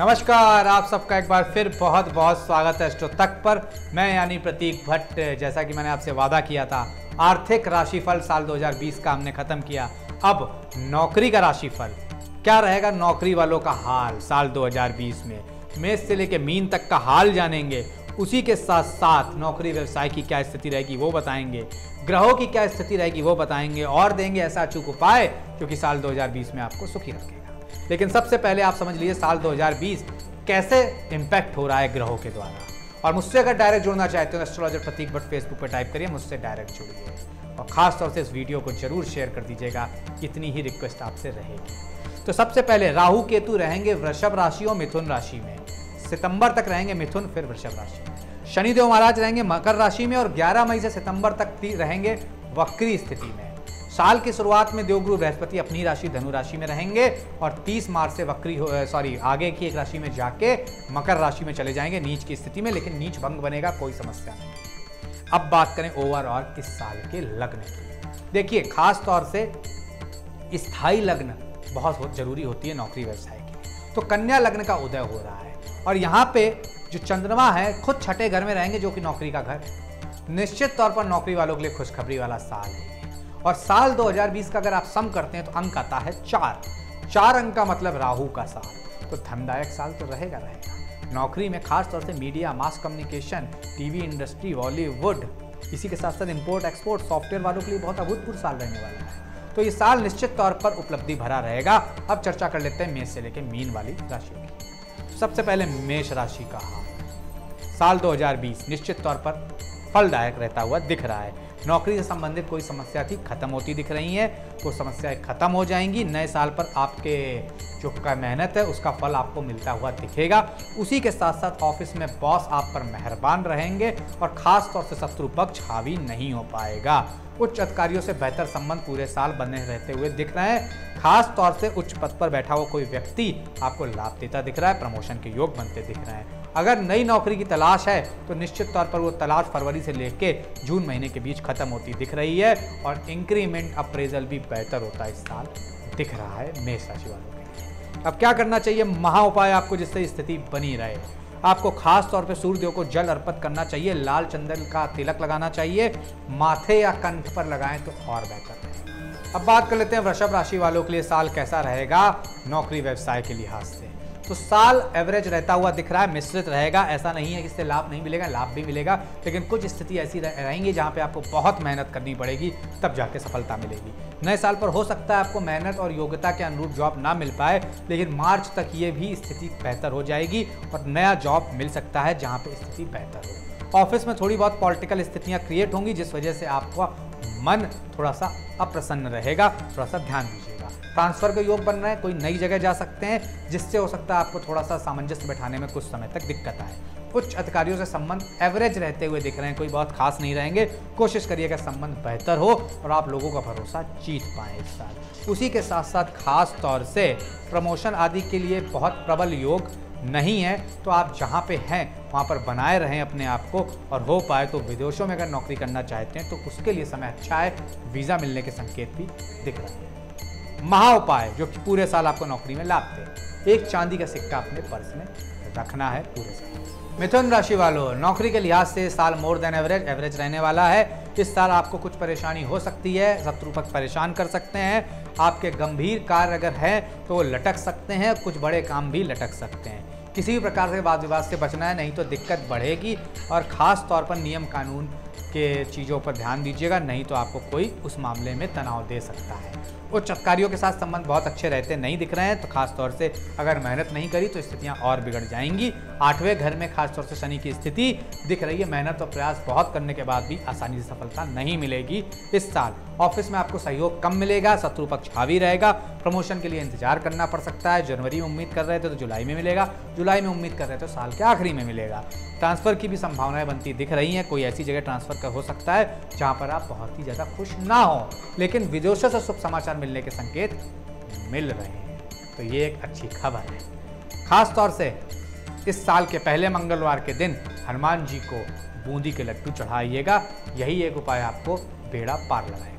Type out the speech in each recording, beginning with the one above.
नमस्कार, आप सबका एक बार फिर बहुत बहुत स्वागत है स्टो तक पर। मैं यानी प्रतीक भट्ट, जैसा कि मैंने आपसे वादा किया था। आर्थिक राशिफल साल 2020 का हमने खत्म किया। अब नौकरी का राशिफल। क्या रहेगा नौकरी वालों का हाल साल 2020 में? मेष से लेकर मीन तक का हाल जानेंगे। उसी के साथ साथ नौकरी व्यवसाय की क्या स्थिति रहेगी वो बताएँगे। ग्रहों की क्या स्थिति रहेगी वो बताएँगे। और देंगे ऐसा अचूक उपाय जो कि साल 2020 में आपको सुखी रखेगा। लेकिन सबसे पहले आप समझ लीजिए साल 2020 कैसे इम्पैक्ट हो रहा है ग्रहों के द्वारा। और मुझसे अगर डायरेक्ट जुड़ना चाहते हो एस्ट्रोलॉजर प्रतीक भट्ट फेसबुक पर टाइप करिए, मुझसे डायरेक्ट जुड़िए। और खास तौर से इस वीडियो को ज़रूर शेयर कर दीजिएगा, इतनी ही रिक्वेस्ट आपसे रहेगी। तो सबसे पहले राहु केतु रहेंगे वृषभ राशि और मिथुन राशि में। सितंबर तक रहेंगे मिथुन, फिर वृषभ राशि। शनिदेव महाराज रहेंगे मकर राशि में और 11 मई से सितंबर तक रहेंगे वक्री स्थिति में। साल की शुरुआत में देवगुरु बृहस्पति अपनी राशि धनु राशि में रहेंगे और 30 मार्च से वक्री सॉरी, आगे की एक राशि में जाके मकर राशि में चले जाएँगे नीच की स्थिति में, लेकिन नीच भंग बनेगा, कोई समस्या नहीं। अब बात करें ओवरऑल इस साल के लग्न की। देखिए, खास तौर से स्थायी लग्न बहुत ज़रूरी होती है नौकरी व्यवसाय की। तो कन्या लग्न का उदय हो रहा है और यहाँ पे जो चंद्रमा है, खुद छठे घर में रहेंगे जो कि नौकरी का घर। निश्चित तौर पर नौकरी वालों के लिए खुशखबरी वाला साल है। और साल 2020 का अगर आप सम करते हैं तो अंक आता है चार। चार अंक का मतलब राहु का साल। तो धनदायक साल तो रहेगा रहेगा। नौकरी में खास तौर से media, mass communication, TV industry Bollywood इसी के साथ साथ इंपोर्ट एक्सपोर्ट सॉफ्टवेयर वालों के लिए बहुत अभूतपूर्व साल रहने वाला है। तो ये साल निश्चित तौर पर उपलब्धि भरा रहेगा। अब चर्चा कर लेते हैं मेष से लेकर मीन वाली राशियों की। सबसे पहले मेष राशि का साल 2020 निश्चित तौर पर फलदायक रहता हुआ दिख रहा है। नौकरी से संबंधित कोई समस्या थी, खत्म होती दिख रही है वो समस्याएँ खत्म हो जाएँगी। नए साल पर आपके जो का मेहनत है, उसका फल आपको मिलता हुआ दिखेगा। उसी के साथ साथ ऑफ़िस में बॉस आप पर मेहरबान रहेंगे और खास तौर से शत्रु पक्ष हावी नहीं हो पाएगा। उच्च अधिकारियों से बेहतर संबंध पूरे साल बने रहते हुए दिख रहे हैं। खास तौर से उच्च पद पर बैठा हुआ कोई व्यक्ति आपको लाभ देता दिख रहा है, प्रमोशन के योग बनते दिख रहे हैं। अगर नई नौकरी की तलाश है तो निश्चित तौर पर वो तलाश फरवरी से लेके जून महीने के बीच खत्म होती दिख रही है और इंक्रीमेंट अप्रेजल भी बेहतर होता है इस साल दिख रहा है, मेष राशि वालों के लिए। अब क्या करना चाहिए? महा उपाय आपको जिससे स्थिति बनी रहे। आपको खास तौर पे सूर्यदेव को जल अर्पित करना चाहिए, लाल चंदन का तिलक लगाना चाहिए, माथे या कंठ पर लगाएँ तो और बेहतर है। अब बात कर लेते हैं वृषभ राशि वालों के लिए साल कैसा रहेगा नौकरी, व्यवसाय के लिहाज से। तो साल एवरेज रहता हुआ दिख रहा है, मिश्रित रहेगा, ऐसा नहीं है कि इससे लाभ नहीं मिलेगा, लाभ भी मिलेगा, लेकिन कुछ स्थिति ऐसी रहेंगी जहाँ पे आपको बहुत मेहनत करनी पड़ेगी, तब जाके सफलता मिलेगी। नए साल पर हो सकता है आपको मेहनत और योग्यता के अनुरूप जॉब ना मिल पाए, लेकिन मार्च तक ये भी स्थिति बेहतर हो जाएगी और नया जॉब मिल सकता है जहाँ पर स्थिति बेहतर हो। ऑफ़िस में थोड़ी बहुत पॉलिटिकल स्थितियाँ क्रिएट होंगी, जिस वजह से आपका मन थोड़ा सा अप्रसन्न रहेगा, थोड़ा सा ध्यान दीजिएगा। ट्रांसफ़र का योग बन रहा है, कोई नई जगह जा सकते हैं, जिससे हो सकता है आपको थोड़ा सा सामंजस्य बैठाने में कुछ समय तक दिक्कत आए। उच्च अधिकारियों से संबंध एवरेज रहते हुए दिख रहे हैं, कोई बहुत खास नहीं रहेंगे। कोशिश करिएगा संबंध बेहतर हो और आप लोगों का भरोसा जीत पाए इस साल। उसी के साथ साथ खास तौर से प्रमोशन आदि के लिए बहुत प्रबल योग नहीं है तो आप जहाँ पे हैं, वहाँ पर बनाए रहें अपने आप को और हो पाए तो विदेशों में अगर नौकरी करना चाहते हैं तो उसके लिए समय अच्छा है, वीज़ा मिलने के संकेत भी दिख रहे हैं। महा उपाय जो कि पूरे साल आपको नौकरी में लाभ दे एक चांदी का सिक्का अपने पर्स में रखना है पूरे साल। मिथुन राशि वालों, नौकरी के लिहाज से साल मोर देन एवरेज एवरेज रहने वाला है। इस साल आपको कुछ परेशानी हो सकती है शत्रु पक्ष परेशान कर सकते हैं। आपके गंभीर कार्य अगर हैं तो वो लटक सकते हैं, कुछ बड़े काम भी लटक सकते हैं। किसी भी प्रकार से वाद विवाद से बचना है, नहीं तो दिक्कत बढ़ेगी। और ख़ास तौर पर नियम कानून के चीज़ों पर ध्यान दीजिएगा, नहीं तो आपको कोई उस मामले में तनाव दे सकता है। उच्च अधिकारियों के साथ संबंध बहुत अच्छे रहते, नहीं दिख रहे हैं तो खास तौर से अगर मेहनत नहीं करी तो स्थितियाँ और बिगड़ जाएँगी। आठवें घर में खास तौर से शनि की स्थिति दिख रही है, मेहनत और प्रयास बहुत करने के बाद भी आसानी से सफलता नहीं मिलेगी इस साल। ऑफ़िस में आपको सहयोग कम मिलेगा, शत्रु पक्ष हावी रहेगा। प्रमोशन के लिए इंतज़ार करना पड़ सकता है। जनवरी में उम्मीद कर रहे थे तो जुलाई में मिलेगा। जुलाई में उम्मीद कर रहे थे तो साल के आखिरी में मिलेगा। ट्रांसफ़र की भी संभावनाएँ बनती दिख रही हैं। कोई ऐसी जगह ट्रांसफ़र का हो सकता है जहाँ पर आप बहुत ही ज़्यादा खुश ना हो। लेकिन विदेशों से शुभ समाचार मिलने के संकेत मिल रहे हैं। तो ये एक अच्छी खबर है। खास तौर से इस साल के पहले मंगलवार के दिन हनुमान जी को बूंदी के लड्डू चढ़ाइएगा। यही एक उपाय आपको बेड़ा पार लगाएगा।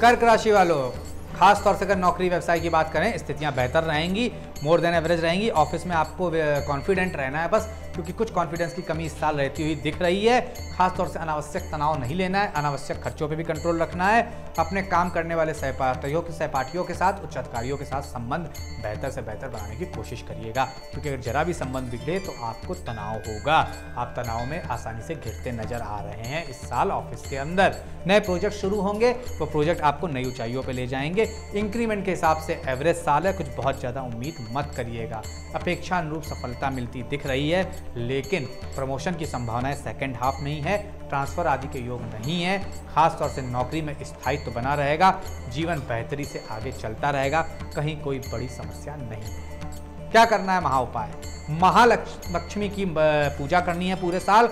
कर्क राशि वालों, खास तौर से अगर नौकरी व्यवसाय की बात करें, स्थितियाँ बेहतर रहेंगी मोर देन एवरेज रहेंगी ऑफ़िस में आपको कॉन्फिडेंट रहना है, बस क्योंकि कुछ कॉन्फिडेंस की कमी इस साल रहती हुई दिख रही है। खासतौर से अनावश्यक तनाव नहीं लेना है, अनावश्यक खर्चों पर भी कंट्रोल रखना है। अपने काम करने वाले सहपाठियों के सहपाठियों के साथ उच्च अधिकारियों के साथ संबंध बेहतर से बेहतर बनाने की कोशिश करिएगा। क्योंकि अगर जरा भी संबंध बिगड़े तो आपको तनाव होगा। आप तनाव में आसानी से घिरते नज़र आ रहे हैं इस साल ऑफ़िस के अंदर। नए प्रोजेक्ट शुरू होंगे, वो प्रोजेक्ट आपको नई ऊंचाइयों पर ले जाएँगे। इंक्रीमेंट के हिसाब से एवरेज साल है, कुछ बहुत ज़्यादा उम्मीद मत करिएगा। अपेक्षा अनुरूप सफलता मिलती दिख रही है। लेकिन प्रमोशन की संभावनाएँ सेकेंड हाफ़ में ही है ट्रांसफ़र आदि के योग नहीं है, खासतौर से नौकरी में स्थायित्व तो बना रहेगा, जीवन बेहतरी से आगे चलता रहेगा, कहीं कोई बड़ी समस्या नहीं है। क्या करना है महा उपाय? महालक्ष्मी की पूजा करनी है पूरे साल।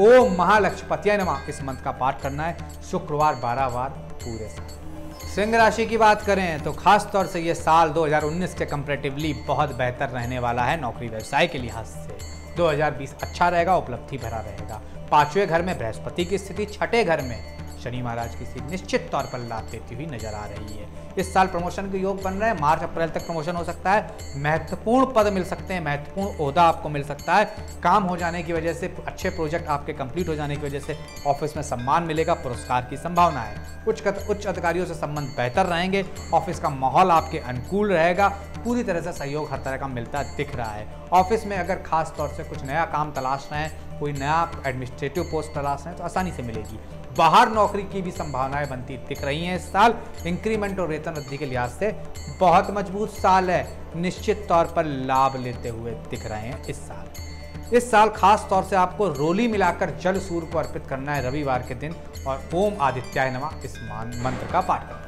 ओम महालक्ष्मीपतिया नमा। इस मंत्र का पाठ करना है, शुक्रवार बारह बार पूरे साल। सिंह राशि की बात करें तो खास तौर से ये साल 2019 के कंपेरेटिवली बहुत बेहतर रहने वाला है नौकरी व्यवसाय के लिहाज से। 2020 अच्छा रहेगा, उपलब्धि भरा रहेगा। पाँचवें घर में बृहस्पति की स्थिति, छठे घर में शनि महाराज की स्थिति निश्चित तौर पर लाभ देती हुई नज़र आ रही है। इस साल प्रमोशन के योग बन रहे हैं। मार्च, अप्रैल तक प्रमोशन हो सकता है। महत्वपूर्ण पद मिल सकते हैं। महत्वपूर्ण ओहदा आपको मिल सकता है। काम हो जाने की वजह से, अच्छे प्रोजेक्ट आपके कंप्लीट हो जाने की वजह से ऑफ़िस में सम्मान मिलेगा। पुरस्कार की संभावना है। उच्च उच्च अधिकारियों से संबंध बेहतर रहेंगे। ऑफ़िस का माहौल आपके अनुकूल रहेगा। पूरी तरह से सहयोग हर तरह का मिलता दिख रहा है। ऑफ़िस में अगर खास तौर से कुछ नया काम तलाश रहे हैं कोई नया एडमिनिस्ट्रेटिव पोस्ट तलाश हैं तो आसानी से मिलेगी। बाहर नौकरी की भी संभावनाएँ बनती दिख रही हैं इस साल। इंक्रीमेंट और वेतन वृद्धि के लिहाज से बहुत मज़बूत साल है। निश्चित तौर पर लाभ लेते हुए दिख रहे हैं इस साल। इस साल खास तौर से आपको रोली मिलाकर जल सूर्य को अर्पित करना है रविवार के दिन और ओम आदित्याय नमा इस मंत्र का पाठ करना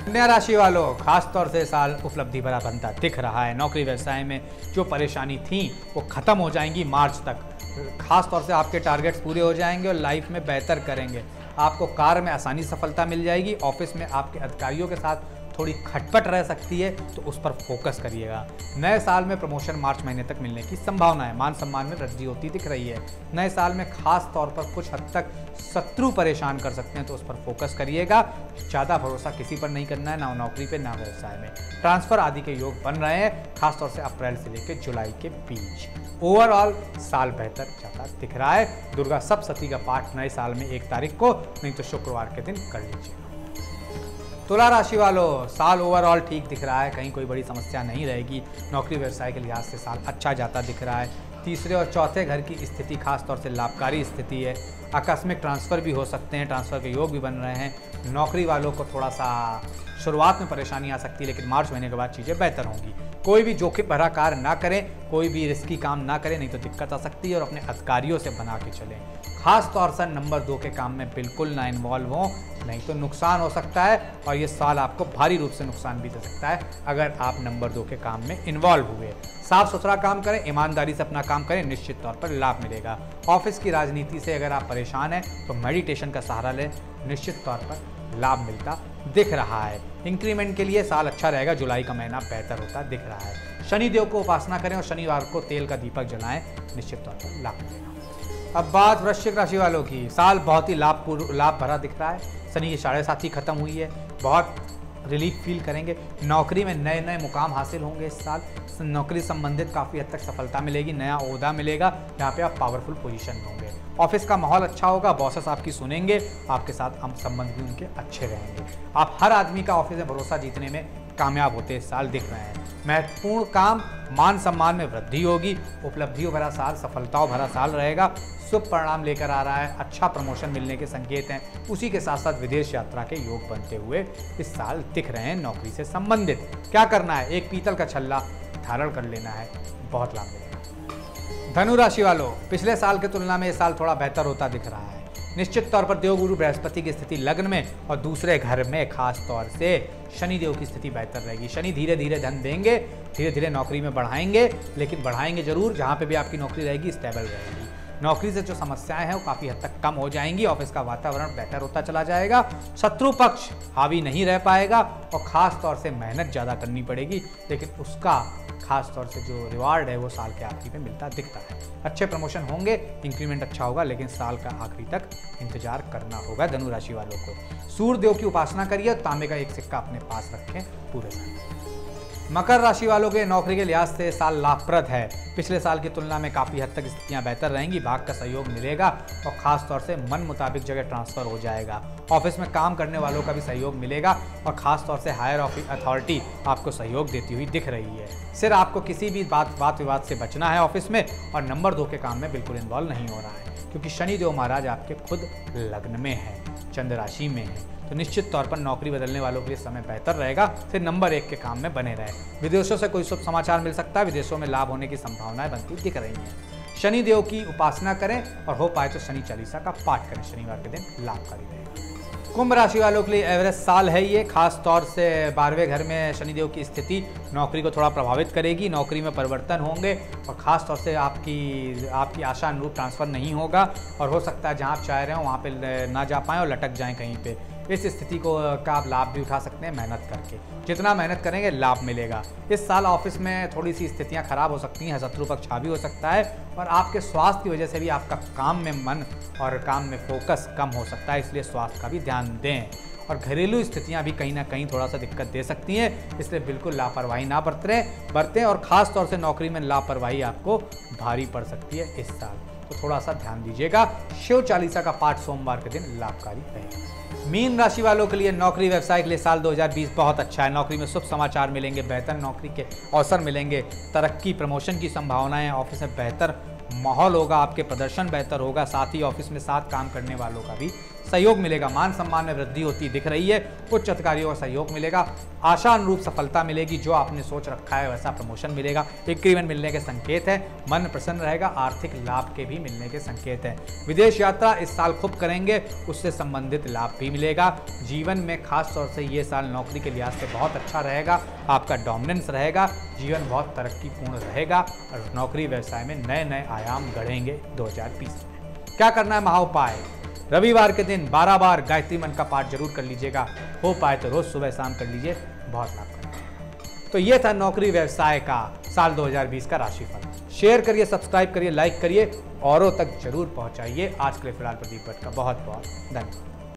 कन्या राशि वालों, खास तौर से साल उपलब्धि भरा बनता दिख रहा है। नौकरी व्यवसाय में जो परेशानी थी, वो खत्म हो जाएँगी मार्च तक। खास तौर से आपके टारगेट्स पूरे हो जाएँगे और लाइफ में बेहतर करेंगे। आपको कार में आसानी सफलता मिल जाएगी, ऑफ़िस में आपके अधिकारियों के साथ थोड़ी खटपट रह सकती है तो उस पर फोकस करिएगा। नए साल में प्रमोशन मार्च महीने तक मिलने की संभावना है। मान सम्मान में वृद्धि होती दिख रही है। नए साल में खास तौर पर कुछ हद तक शत्रु परेशान कर सकते हैं तो उस पर फोकस करिएगा। ज़्यादा भरोसा किसी पर नहीं करना है, ना नौकरी पे, ना व्यवसाय में। ट्रांसफ़र आदि के योग बन रहे हैं, खासतौर से अप्रैल से लेकर जुलाई के बीच। ओवरऑल साल बेहतर जाता दिख रहा है। दुर्गा सप्तती का पाठ नए साल में एक तारीख को, नहीं तो शुक्रवार के दिन कर लीजिए। तुला राशि वालों, साल ओवरऑल ठीक दिख रहा है, कहीं कोई बड़ी समस्या नहीं रहेगी। नौकरी व्यवसाय के लिहाज से साल अच्छा जाता दिख रहा है। तीसरे और चौथे घर की स्थिति खासतौर से लाभकारी स्थिति है। आकस्मिक ट्रांसफ़र भी हो सकते हैं, ट्रांसफ़र के योग भी बन रहे हैं। नौकरी वालों को थोड़ा सा शुरुआत में परेशानी आ सकती है, लेकिन मार्च महीने के बाद चीज़ें बेहतर होंगी। कोई भी जोखिम भरा कार्य ना करें, कोई भी रिस्की काम ना करें, नहीं तो दिक्कत आ सकती है और अपने अधिकारियों से बना के चलें। खास तौर से नंबर दो के काम में बिल्कुल ना इन्वॉल्व हों, नहीं तो नुकसान हो सकता है और ये साल आपको भारी रूप से नुकसान भी दे सकता है अगर आप नंबर दो के काम में इन्वॉल्व हुए। साफ़ सुथरा काम करें, ईमानदारी से अपना काम करें, निश्चित तौर पर लाभ मिलेगा। ऑफ़िस की राजनीति से अगर आप परेशान हैं तो मेडिटेशन का सहारा लें। निश्चित तौर पर लाभ मिलता दिख रहा है। इंक्रीमेंट के लिए साल अच्छा रहेगा, जुलाई का महीना बेहतर होता दिख रहा है। शनिदेव को उपासना करें और शनिवार को तेल का दीपक जलाएँ, निश्चित तौर पर लाभ मिलेगा। अब बात वृश्चिक राशि वालों की। साल बहुत ही लाभ लाभ भरा दिख रहा है। शनि की साढ़े साथी खत्म हुई है। बहुत रिलीफ फील करेंगे। नौकरी में नए नए मुकाम हासिल होंगे इस साल। नौकरी संबंधित काफ़ी हद तक सफलता मिलेगी, नया अहदा मिलेगा। जहाँ पे आप पावरफुल पोजीशन में होंगे। ऑफ़िस का माहौल अच्छा होगा, बॉसेस आपकी सुनेंगे, आपके साथ हम संबंध भी उनके अच्छे रहेंगे। आप हर आदमी का ऑफ़िस में भरोसा जीतने में कामयाब होते इस साल दिख रहे हैं। महत्वपूर्ण काम मान सम्मान में वृद्धि होगी, उपलब्धियों भरा साल, सफलताओं भरा साल रहेगा। शुभ परिणाम लेकर आ रहा है अच्छा प्रमोशन मिलने के संकेत हैं। उसी के साथ साथ विदेश यात्रा के योग बनते हुए इस साल दिख रहे हैं, नौकरी से संबंधित। क्या करना है? एक पीतल का छल्ला धारण कर लेना है। बहुत लाभ मिलेगा। धनु राशि वालों, पिछले साल की तुलना में इस साल थोड़ा बेहतर होता दिख रहा है। निश्चित तौर पर देवगुरु बृहस्पति की स्थिति लग्न में और दूसरे घर में खास तौर से शनि देव की स्थिति बेहतर रहेगी। शनि धीरे धीरे धन देंगे धीरे धीरे नौकरी में बढ़ाएँगे, लेकिन बढ़ाएँगे ज़रूर, जहाँ पे भी आपकी नौकरी रहेगी स्टेबल रहेगी। नौकरी से जो समस्याएँ हैं, वो काफ़ी हद तक कम हो जाएँगी ऑफ़िस का वातावरण बेहतर होता चला जाएगा शत्रु पक्ष हावी नहीं रह पाएगा और ख़ास तौर से मेहनत ज़्यादा करनी पड़ेगी, लेकिन उसका खास तौर से जो रिवार्ड है वो साल के आखिरी में मिलता दिखता है। अच्छे प्रमोशन होंगे इंक्रीमेंट अच्छा होगा, लेकिन साल का आखिरी तक इंतज़ार करना होगा धनु राशि वालों को। सूर्य देव की उपासना करिए, तांबे का एक सिक्का अपने पास रखें, पूरे साल मकर राशि वालों के नौकरी के लिहाज से साल लाभप्रद है। पिछले साल की तुलना में काफ़ी हद तक स्थितियाँ बेहतर रहेंगी भाग का सहयोग मिलेगा और खास तौर से मन मुताबिक जगह ट्रांसफ़र हो जाएगा। ऑफ़िस में काम करने वालों का भी सहयोग मिलेगा और खास तौर से हायर ऑफ़िस अथॉरिटी आपको सहयोग देती हुई दिख रही है। सिर्फ़ आपको किसी भी बात बात विवाद से बचना है ऑफ़िस में और नंबर दो के काम में बिल्कुल इन्वॉल्व नहीं हो रहा है, क्योंकि शनिदेव महाराज आपके खुद लग्न में है, चंद्र राशि में है। तो निश्चित तौर पर नौकरी बदलने वालों के लिए समय बेहतर रहेगा। फिर नंबर एक के काम में बने रहे। विदेशों से कोई शुभ समाचार मिल सकता है। विदेशों में लाभ होने की संभावनाएँ बनती दिख रही हैं। शनिदेव की उपासना करें और हो पाए तो शनि चालीसा का पाठ करें। शनिवार के दिन लाभकारी रहेगा। कुंभ राशि वालों के लिए एवरेज साल है ये। खास तौर से बारहवें घर में शनिदेव की स्थिति नौकरी को थोड़ा प्रभावित करेगी। नौकरी में परिवर्तन होंगे और ख़ास तौर से आपकी आपकी आशा अनुरूप ट्रांसफ़र नहीं होगा। और हो सकता है जहाँ आप चाह रहे हो वहाँ पे ना जा पाएँ और लटक जाएँ कहीं पे। इस स्थिति को का आप लाभ भी उठा सकते हैं मेहनत करके। जितना मेहनत करेंगे, लाभ मिलेगा। इस साल ऑफ़िस में थोड़ी सी स्थितियाँ खराब हो सकती हैं, शत्रु पक्ष हावी हो सकता है और आपके स्वास्थ्य की वजह से भी आपका काम में मन और काम में फोकस कम हो सकता है, इसलिए स्वास्थ्य का भी ध्यान दें। और घरेलू स्थितियाँ भी कहीं ना कहीं थोड़ा सा दिक्कत दे सकती हैं, इसलिए बिल्कुल लापरवाही ना बरतें बरतें और ख़ास तौर से नौकरी में लापरवाही आपको भारी पड़ सकती है इस साल। तो थोड़ा सा ध्यान दीजिएगा। शिव चालीसा का पाठ सोमवार के दिन लाभकारी रहेगा। मीन राशि वालों के लिए नौकरी व्यवसाय के लिए साल 2020 बहुत अच्छा है। नौकरी में शुभ समाचार मिलेंगे, बेहतर नौकरी के अवसर मिलेंगे, तरक्की, प्रमोशन की संभावनाएँ, ऑफ़िस में बेहतर माहौल होगा, आपके प्रदर्शन बेहतर होगा, साथ ही ऑफ़िस में साथ काम करने वालों का भी सहयोग मिलेगा। मान सम्मान में वृद्धि होती दिख रही है, उच्च अधिकारियों का सहयोग मिलेगा आशा अनुरूप सफलता मिलेगी, जो आपने सोच रखा है वैसा प्रमोशन मिलेगा। इंक्रीमेंट मिलने के संकेत है, मन प्रसन्न रहेगा, आर्थिक लाभ के भी मिलने के संकेत है। विदेश यात्रा इस साल खूब करेंगे, उससे संबंधित लाभ भी मिलेगा। जीवन में खास तौर से ये साल नौकरी के लिहाज से बहुत अच्छा रहेगा, आपका डोमिनेंस रहेगा, जीवन बहुत तरक्कीपूर्ण रहेगा, और नौकरी व्यवसाय में नए नए आयाम गढ़ेंगे दो में। क्या करना है महाउपाय रविवार के दिन बारह बार गायत्री मन का पाठ ज़रूर कर लीजिएगा। हो पाए तो रोज सुबह शाम कर लीजिए, बहुत लाभ करेगा तो ये था नौकरी व्यवसाय का साल 2020 का राशिफल। शेयर करिए, सब्सक्राइब करिए, लाइक करिए, औरों तक ज़रूर पहुंचाइए। आज के लिए फ़िलहाल प्रदीप भट्ट का बहुत बहुत धन्यवाद।